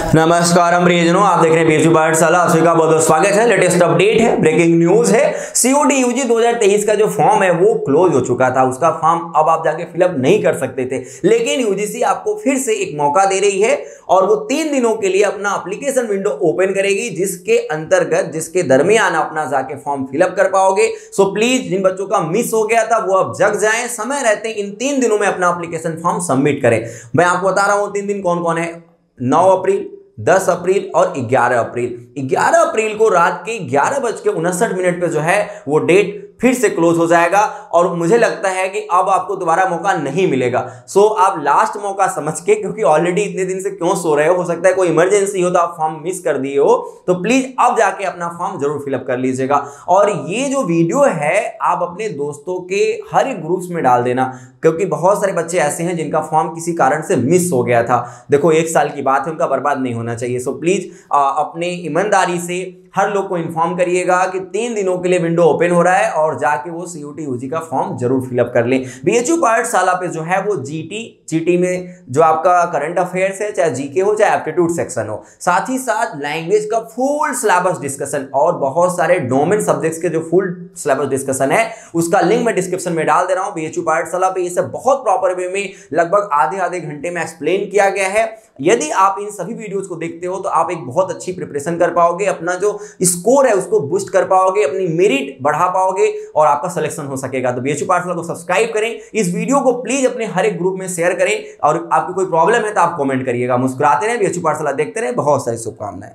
नमस्कार हम प्रियजनों, आप देख रहे हैं बीएचयू पाठशाला। आप सभी का बहुत बहुत स्वागत है। लेटेस्ट अपडेट है ब्रेकिंग न्यूज़ है। सीओडी यूजी 2023 का जो फॉर्म है, वो क्लोज हो चुका था। उसका फॉर्म अब आप जाके फिलअप नहीं कर सकते थे। लेकिन यूजीसी आपको फिर से एक मौका दे रही है और वो तीन दिनों के लिए अपना अप्लीकेशन विंडो ओपन करेगी, जिसके अंतर्गत, जिसके दरमियान अपना जाके फॉर्म फिलअप कर पाओगे। सो प्लीज़ जिन बच्चों का मिस हो गया था, वो अब जग जाए। समय रहते इन तीन दिनों में अपना अप्लीकेशन फॉर्म सबमिट करें। मैं आपको बता रहा हूँ, तीन दिन कौन कौन है? नौ अप्रैल 10 अप्रैल और 11 अप्रैल। 11 अप्रैल को रात के ग्यारह बज के उनसठ मिनट पर जो है, वो डेट फिर से क्लोज हो जाएगा। और मुझे लगता है कि अब आपको दोबारा मौका नहीं मिलेगा। सो आप लास्ट मौका समझ के, क्योंकि ऑलरेडी इतने दिन से क्यों सो रहे हो? हो सकता है कोई इमरजेंसी हो तो आप फॉर्म मिस कर दिए हो। तो प्लीज़ अब जाके अपना फॉर्म ज़रूर फिलअप कर लीजिएगा। और ये जो वीडियो है, आप अपने दोस्तों के हर एक ग्रुप्स में डाल देना, क्योंकि बहुत सारे बच्चे ऐसे हैं जिनका फॉर्म किसी कारण से मिस हो गया था। देखो, एक साल की बात है, उनका बर्बाद नहीं होना चाहिए। सो प्लीज़ अपने ईमानदारी से हर लोग को इन्फॉर्म करिएगा कि तीन दिनों के लिए विंडो ओपन हो रहा है और जाके वो सी यूटी का फॉर्म ज़रूर फिलअप कर लें। बी बीएचयू पाठशाला पे जो है वो जीटी जीटी में जो आपका करंट अफेयर्स है, चाहे जीके हो, चाहे एप्टीट्यूड सेक्शन हो। साथ ही साथ लैंग्वेज का फुल सिलेबस डिस्कशन और बहुत सारे डोमेन सब्जेक्ट्स के जो फुल सिलेबस डिस्कशन है, उसका लिंक मैं डिस्क्रिप्शन में डाल दे रहा हूँ। बीएचयू पाठशाला पे इसे बहुत प्रॉपर वे में लगभग आधे आधे घंटे में एक्सप्लेन किया गया है। यदि आप इन सभी वीडियोस को देखते हो तो आप एक बहुत अच्छी प्रिपरेशन कर पाओगे, अपना जो स्कोर है उसको बूस्ट कर पाओगे, अपनी मेरिट बढ़ा पाओगे और आपका सिलेक्शन हो सकेगा। तो बीएचयू पाठशाला को सब्सक्राइब करें। इस वीडियो को प्लीज़ अपने हर एक ग्रुप में शेयर करें। और आपकी कोई प्रॉब्लम है तो आप कॉमेंट करिएगा। मुस्कुराते रहे बीएचयू पाठशाला देखते रहे। बहुत सारी शुभकामनाएँ।